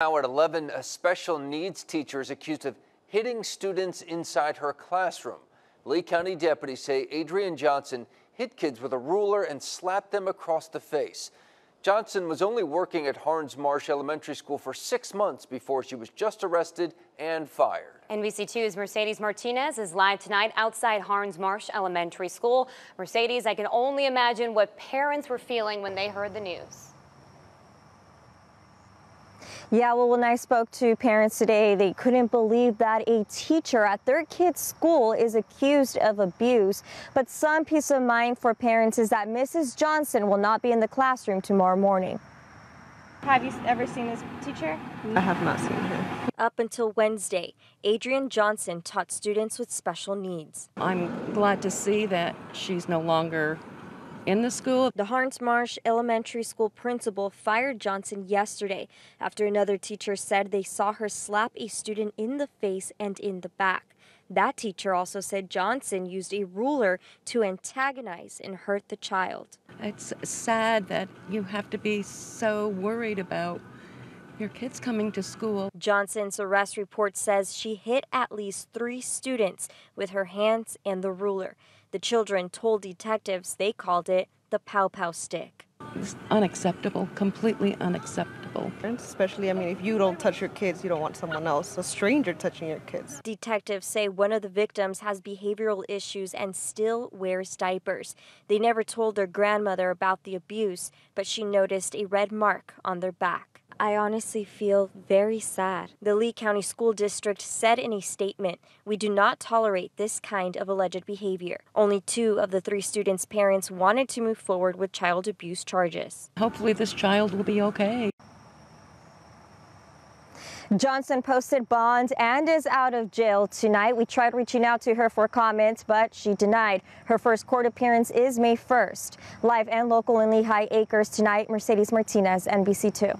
Now at 11, a special needs teacher is accused of hitting students inside her classroom. Lee County deputies say Adrian Johnson hit kids with a ruler and slapped them across the face. Johnson was only working at Harns Marsh Elementary School for six months before she was just arrested and fired. NBC2's Mercedes Martinez is live tonight outside Harns Marsh Elementary School. Mercedes, I can only imagine what parents were feeling when they heard the news. Yeah, well, when I spoke to parents today, they couldn't believe that a teacher at their kid's school is accused of abuse. But some peace of mind for parents is that Mrs. Johnson will not be in the classroom tomorrow morning. Have you ever seen this teacher? I have not seen her. Up until Wednesday, Adrian Johnson taught students with special needs. I'm glad to see that she's no longer in the school. The Harns Marsh Elementary School principal fired Johnson yesterday after another teacher said they saw her slap a student in the face and in the back. That teacher also said Johnson used a ruler to antagonize and hurt the child. It's sad that you have to be so worried about your kids coming to school. Johnson's arrest report says she hit at least three students with her hands and the ruler. The children told detectives they called it the pow pow stick. It's unacceptable, completely unacceptable. Especially, I mean, if you don't touch your kids, you don't want someone else, a stranger, touching your kids. Detectives say one of the victims has behavioral issues and still wears diapers. They never told their grandmother about the abuse, but she noticed a red mark on their back. I honestly feel very sad. The Lee County School District said in a statement, We do not tolerate this kind of alleged behavior. Only two of the three students' parents wanted to move forward with child abuse charges. Hopefully, this child will be okay. Johnson posted bond and is out of jail tonight. We tried reaching out to her for comments, but she denied. Her first court appearance is May 1st. Live and local in Lehigh Acres tonight, Mercedes Martinez, NBC2.